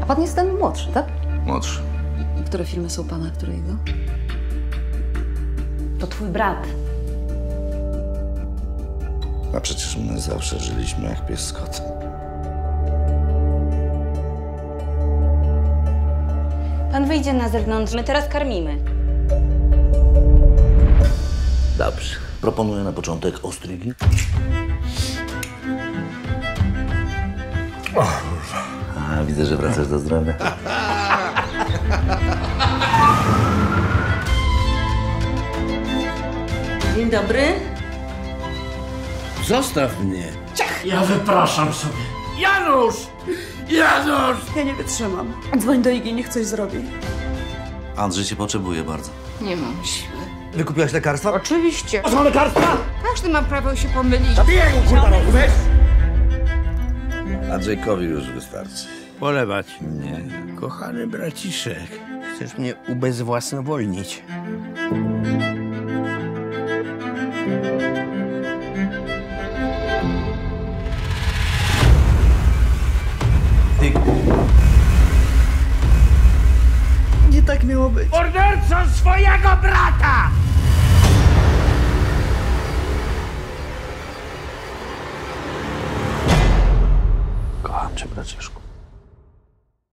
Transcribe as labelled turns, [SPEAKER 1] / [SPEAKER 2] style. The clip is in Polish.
[SPEAKER 1] A pan jest ten młodszy, tak?
[SPEAKER 2] Młodszy.
[SPEAKER 1] Które filmy są pana, które jego?
[SPEAKER 3] To twój brat.
[SPEAKER 2] A przecież my zawsze żyliśmy jak pies z kotem.
[SPEAKER 3] Wyjdzie na zewnątrz, my teraz karmimy.
[SPEAKER 2] Dobrze. Proponuję na początek ostrygi. A, widzę, że wracasz do zdrowia.
[SPEAKER 3] Dzień dobry.
[SPEAKER 4] Zostaw mnie.
[SPEAKER 5] Ja wypraszam sobie. Janusz! Janusz!
[SPEAKER 1] Ja nie wytrzymam. Dzwoń do Igi, niech coś zrobi.
[SPEAKER 2] Andrzej cię potrzebuje bardzo.
[SPEAKER 6] Nie mam siły.
[SPEAKER 4] Wykupiłaś lekarstwa?
[SPEAKER 6] Oczywiście.
[SPEAKER 5] To są lekarstwa?
[SPEAKER 6] Każdy ma prawo się pomylić.
[SPEAKER 5] Zabiję go, kurwa, rozumiesz?
[SPEAKER 2] Andrzejkowi już wystarczy.
[SPEAKER 4] Polewać mnie. Kochany braciszek. Chcesz mnie ubezwłasnowolnić.
[SPEAKER 1] Miało być.
[SPEAKER 5] Mordercą swojego brata!
[SPEAKER 2] Kocham cię, braciszku.